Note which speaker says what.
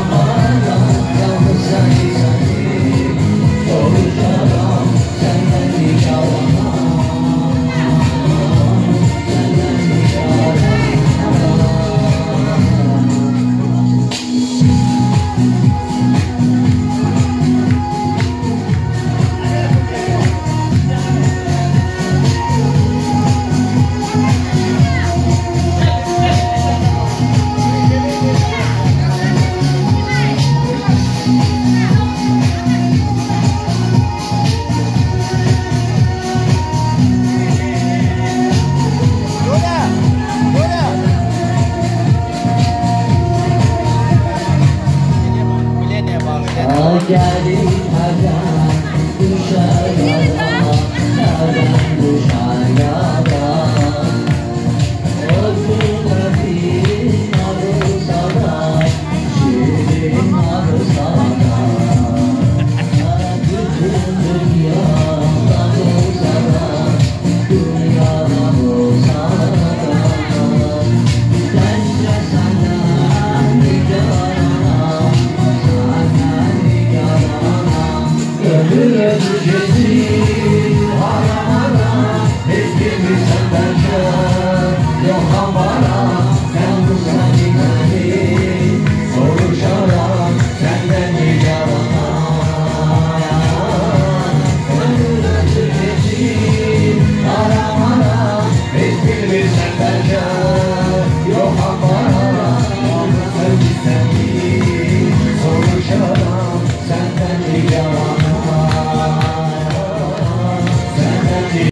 Speaker 1: Oh, Oh, daddy, I got Bir yalan